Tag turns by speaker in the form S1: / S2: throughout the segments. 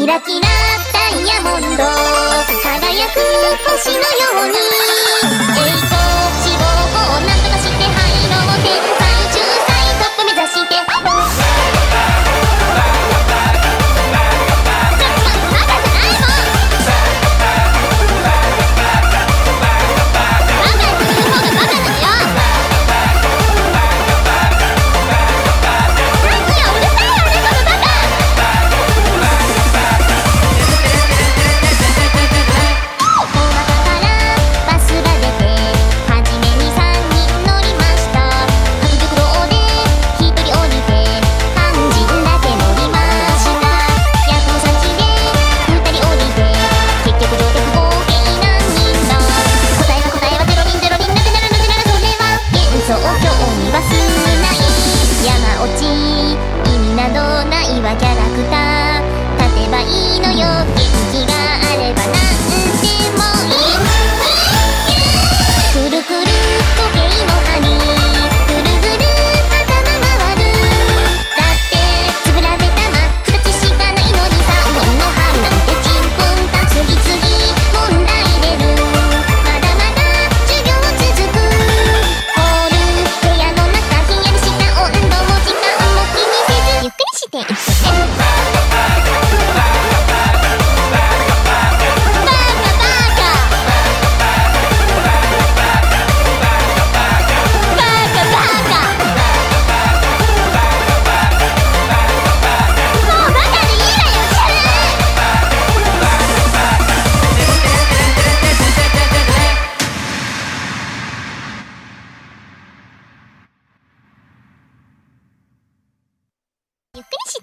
S1: キラキラダイヤモンド。輝く星のように。山落ち意味などない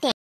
S1: anything.